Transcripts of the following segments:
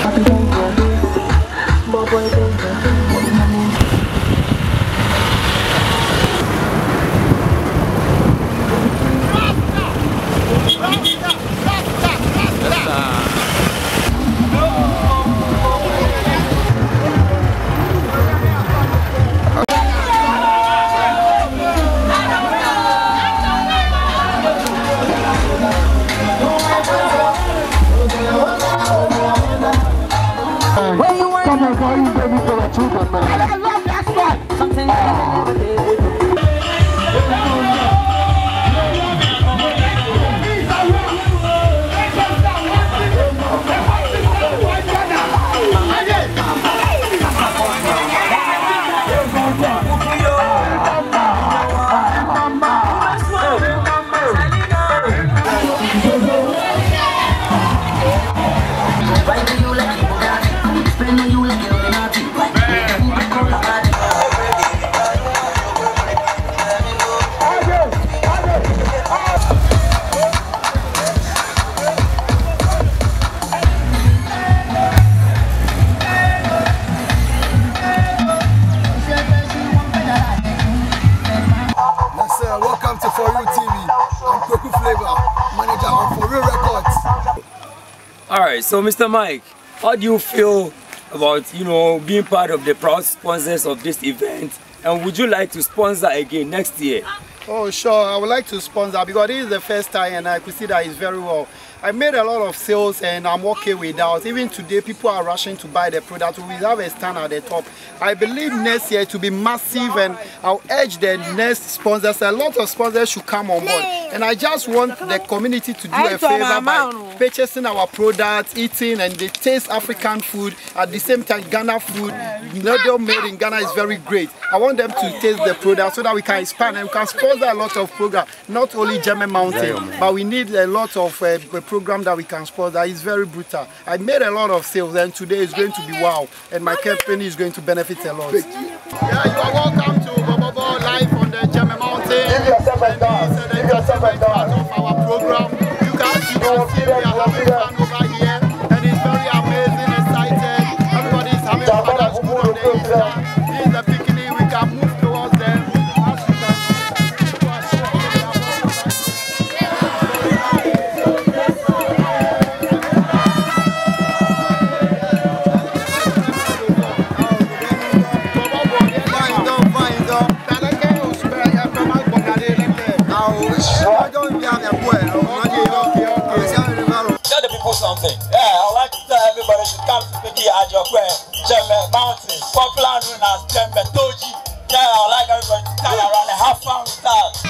Happy New Year. Mobile So Mr. Mike, how do you feel about you know being part of the proud sponsors of this event? And would you like to sponsor again next year? Oh, sure. I would like to sponsor because this is the first time and I could see that it's very well. I made a lot of sales and I'm okay with that. Even today, people are rushing to buy the product. We have a stand at the top. I believe next year to be massive and I'll urge the next sponsors. A lot of sponsors should come on board. And I just want the community to do a favor by purchasing our products, eating and they taste African food. At the same time, Ghana food, noodle made in Ghana is very great. I want them to taste the product so that we can expand and we can sponsor a lot of program. Not only German Mountain, but we need a lot of uh, program that we can sponsor. It's very brutal. I made a lot of sales and today is going to be wow. And my company is going to benefit a lot. Yeah, you are welcome to Bobobo live on the German Mountain. Give yourself a dance. Give yourself a part dance. of our program. You guys, you can see we are having Jemme Mountain, popular known as Jemme Toji. Yeah, I like everybody to come around and have fun with us.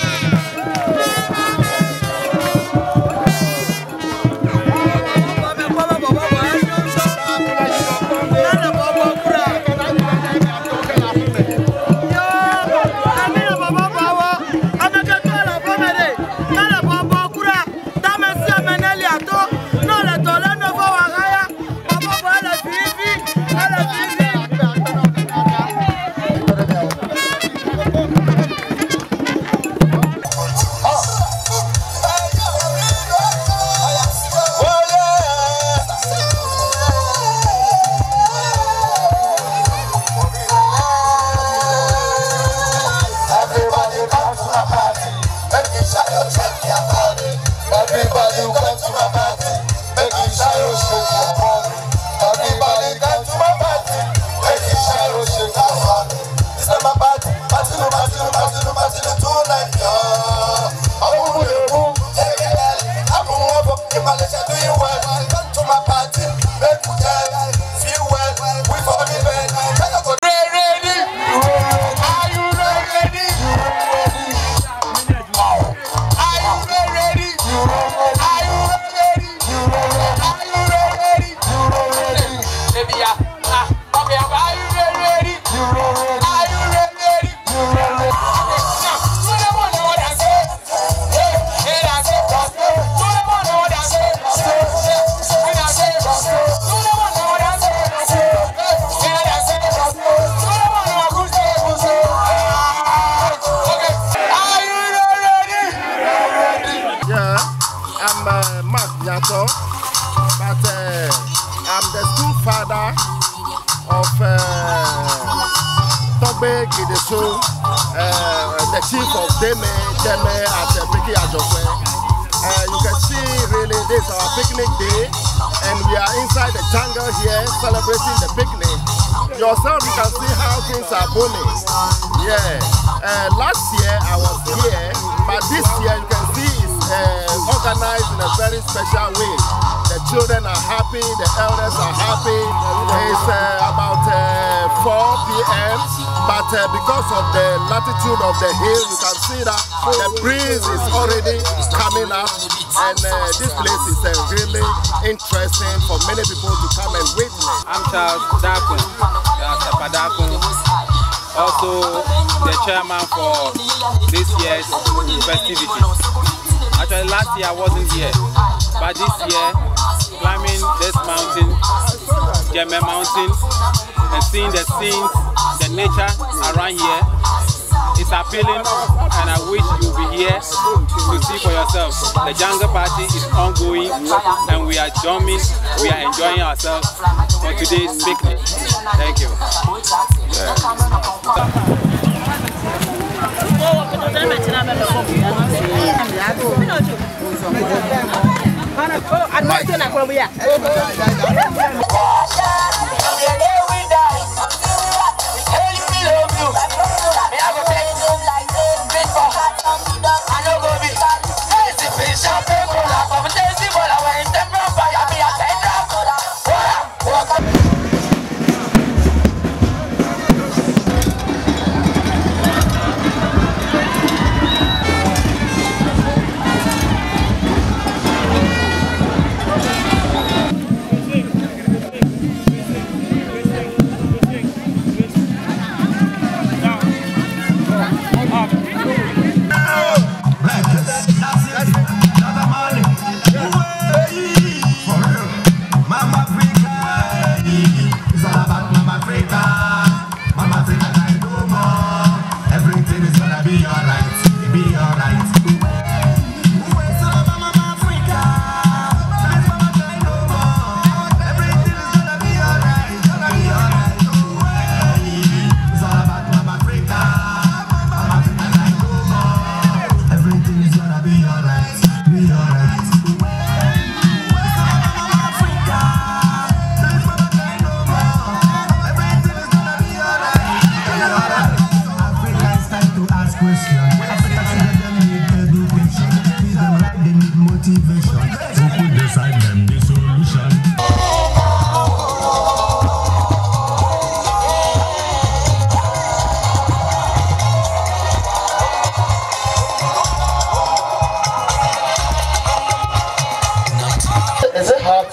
Yato, but uh, I'm the school father of uh, Togbe uh, the chief of Deme, Deme at uh, Peki Ajokwe. Uh, you can see really this is our picnic day and we are inside the jungle here celebrating the picnic. Yourself you can see how things are booming. Yeah. Uh, last year I was here but this year you can uh, organized in a very special way. The children are happy, the elders are happy. It's uh, about uh, 4 p.m. But uh, because of the latitude of the hill, you can see that the breeze is already coming up. And uh, this place is uh, really interesting for many people to come and witness. I'm Charles Charles Tapadakun, also the chairman for this year's festivities. Actually, uh, last year I wasn't here, but this year, climbing this mountain, Gemme Mountain, and seeing the scenes, the nature around here, is appealing, and I wish you'll be here to see for yourself. The jungle party is ongoing, and we are jumping, we are enjoying ourselves for today's picnic. Thank you. Ana ko anwa tena kwa buya.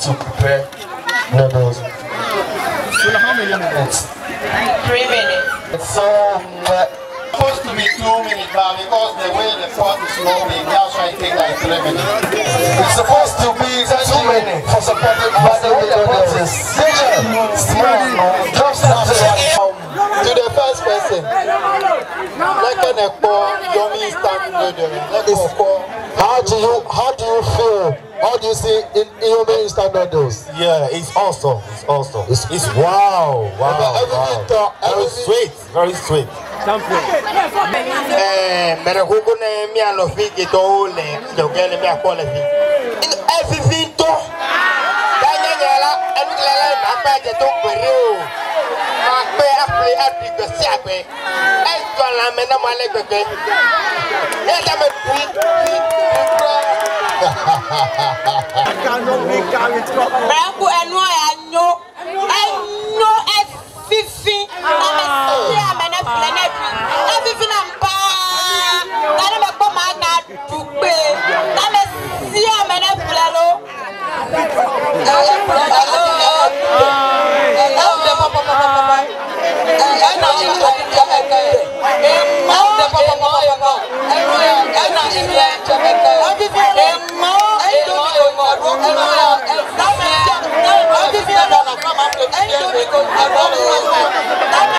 To prepare noodles? how many minutes? Three minutes. It's so uh, supposed to be two minutes now because the way the pot is moving, that's why it takes like three minutes. It's supposed to be two minutes for supporting but the way the pot is to the first person. How do you how do you feel? How do you see in Indomie standard noodles? Yeah, it's awesome. It's awesome. It's, it's wow, wow, wow. Talk, very sweet, very sweet. Everything to Daniela and Lala Papa to Peru. Mape Apple Apple the Sabe. And Colamenamale. And I'm a big, big, big, big, big, big, big, big, big, big, big, big, me pi pi pi pro. Branku